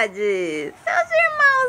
saudades! Seus irmãos!